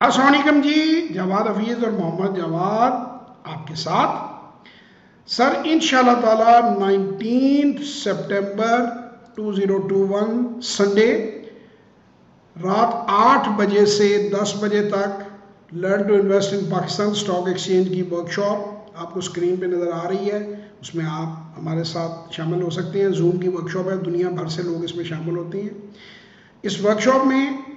असलम जी, जवाद हफीज़ और मोहम्मद जवाद आपके साथ। सर इन ताला नाइनटीन सितंबर 2021 संडे, रात आठ बजे से दस बजे तक learn to invest in Pakistan stock exchange की वर्कशॉप आपको स्क्रीन पे नज़र आ रही है। उसमें आप हमारे साथ शामिल हो सकते हैं। जूम की वर्कशॉप है। दुनिया भर से लोग इसमें शामिल होते हैं। इस वर्कशॉप में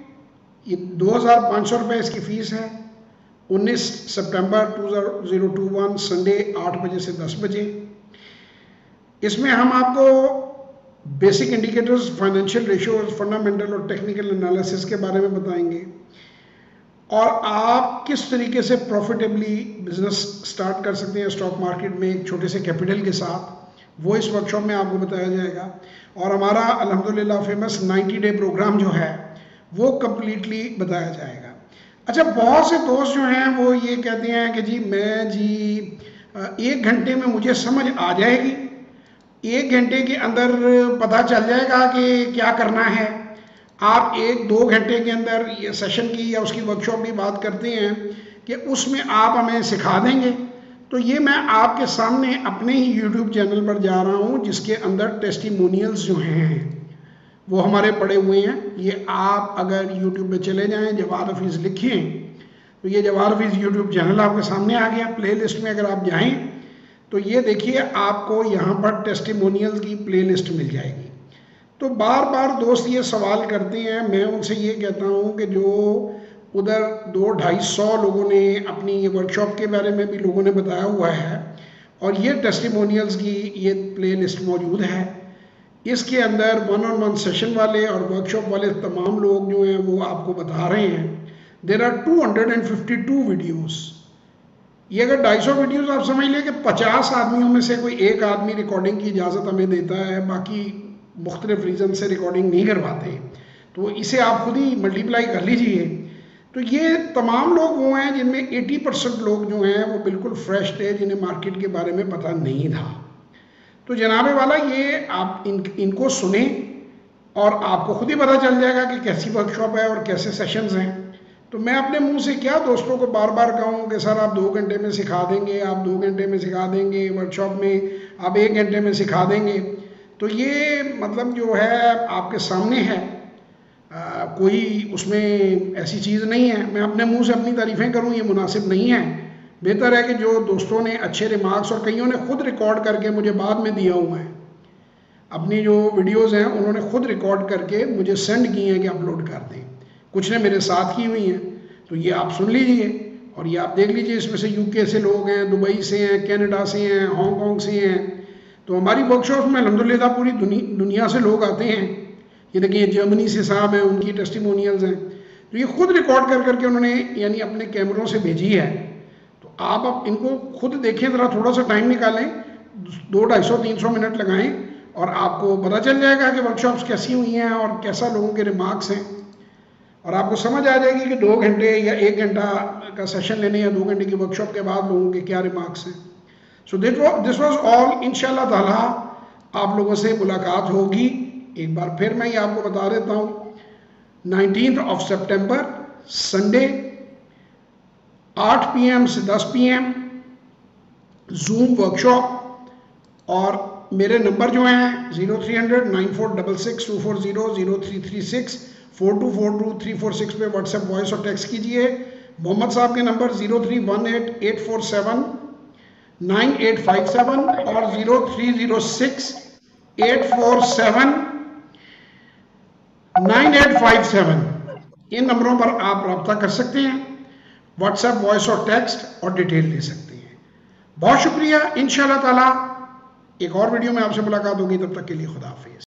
ये दो हज़ार पाँच सौ रुपये इसकी फ़ीस है। उन्नीस सितंबर two zero two one Sunday आठ बजे से दस बजे। इसमें हम आपको basic indicators financial ratios fundamental और टेक्निकल एनालिसिस के बारे में बताएँगे। और आप किस तरीके से प्रॉफिटेबली बिज़नेस स्टार्ट कर सकते हैं स्टॉक मार्केट में एक छोटे से कैपिटल के साथ, वो इस वर्कशॉप में आपको बताया जाएगा। और हमारा, अल्हम्दुलिल्लाह फ़ेमस 90 डे प्रोग्राम जो है वो कम्प्लीटली बताया जाएगा। अच्छा बहुत से दोस्त जो हैं, वो ये कहते हैं कि जी, मैं जी एक घंटे में मुझे समझ आ जाएगी। एक घंटे के अंदर पता चल जाएगा कि क्या करना है। आप एक दो घंटे के अंदर ये सेशन की या उसकी वर्कशॉप की बात करते हैं कि उसमें आप हमें सिखा देंगे। तो ये मैं आपके सामने अपने ही यूट्यूब चैनल पर जा रहा हूँ, जिसके अंदर टेस्टिमोनियल्स जो हैं। वो हमारे पड़े हुए हैं। ये आप अगर यूट्यूब पे चले जाएँ जवार हफीज़ लिखें तो ये जवार हफीज़ यूट्यूब चैनल आपके सामने आ गया। प्ले में अगर आप जाएँ तो ये देखिए आपको यहाँ पर टेस्टिमोनियल की प्ले मिल जाएगी। तो बार बार दोस्त ये सवाल करते हैं। मैं उनसे ये कहता हूँ कि जो उधर दो ढाई सौ लोगों ने अपनी ये वर्कशॉप के बारे में भी लोगों ने बताया हुआ है, और ये टेस्टिमोनियल्स की ये प्ले लिस्ट मौजूद है। इसके अंदर वन ऑन वन सेशन वाले और वर्कशॉप वाले तमाम लोग जो हैं, वो आपको बता रहे हैं। There are two hundred and fifty two videos ये अगर ढाई सौ वीडियोज़ आप समझ लें कि पचास आदमियों में से कोई एक आदमी रिकॉर्डिंग की इजाज़त हमें देता है, बाकी मुख्तलिफ़ रीज़न से रिकॉर्डिंग नहीं करवाते। तो इसे आप खुद ही मल्टीप्लाई कर लीजिए। तो ये तमाम लोग वो हैं जिनमें 80 परसेंट लोग जो हैं, वो बिल्कुल फ्रेश थे, जिन्हें मार्केट के बारे में पता नहीं था। तो जनाब वाला ये आप इन इनको सुने और आपको खुद ही पता चल जाएगा कि कैसी वर्कशॉप है और कैसे सेशंस हैं। तो मैं अपने मुँह से क्या दोस्तों को बार बार कहूँ कि सर आप दो घंटे में सिखा देंगे आप दो घंटे में सिखा देंगे वर्कशॉप में आप एक घंटे में सिखा देंगे। तो ये मतलब जो है आपके सामने है। आ, कोई उसमें ऐसी चीज़ नहीं है। मैं अपने मुँह से अपनी तारीफ़ें करूँ ये मुनासिब नहीं है। बेहतर है कि जो दोस्तों ने अच्छे रिमार्क्स और कईयों ने खुद रिकॉर्ड करके मुझे बाद में दिया हुआ है। अपनी जो वीडियोज़ हैं उन्होंने खुद रिकॉर्ड करके मुझे सेंड किए हैं कि अपलोड कर दें। कुछ ने मेरे साथ की हुई हैं तो ये आप सुन लीजिए और ये आप देख लीजिए इसमें से यूके से लोग हैं दुबई से हैं कनाडा से हैं हांगकॉन्ग से हैं। तो हमारी वर्कशॉप में अलहमदिल्ला पूरी दुनि, दुनिया से लोग आते हैं। ये देखिए जर्मनी से साहब हैं उनकी टेस्टिमोनियल्स हैं। तो ये खुद रिकॉर्ड कर करके उन्होंने यानी अपने कैमरों से भेजी है। आप अब इनको खुद देखें, ज़रा थोड़ा सा टाइम निकालें, दो, ढाई सौ, तीन सौ मिनट लगाएँ और आपको पता चल जाएगा कि वर्कशॉप्स कैसी हुई हैं और कैसा लोगों के रिमार्क्स हैं। और आपको समझ आ जाएगी कि दो घंटे या एक घंटा का सेशन लेने या दो घंटे की वर्कशॉप के बाद लोगों के क्या रिमार्क्स हैं। सो दिस वॉज़ ऑल इन ताला, आप लोगों से मुलाकात होगी। एक बार फिर मैं ये आपको बता देता हूँ नाइनटीन ऑफ़ सेप्टेम्बर संडे आठ पीएम से दस पीएम जूम वर्कशॉप और मेरे नंबर जो हैं zero three hundred nine four double six two four zero zero three three six four two four two three four six पे व्हाट्सएप वॉइस और text कीजिए। मोहम्मद साहब के number zero three one eight eight four seven nine eight five seven और zero three zero six eight four seven nine eight five seven इन नंबरों पर आप रब्ता कर सकते हैं। व्हाट्सएप वॉइस और टेक्स्ट और डिटेल ले सकते हैं। बहुत शुक्रिया इन ताला। एक और वीडियो में आपसे मुलाकात होगी, तब तक के लिए खुदा हाफिज़।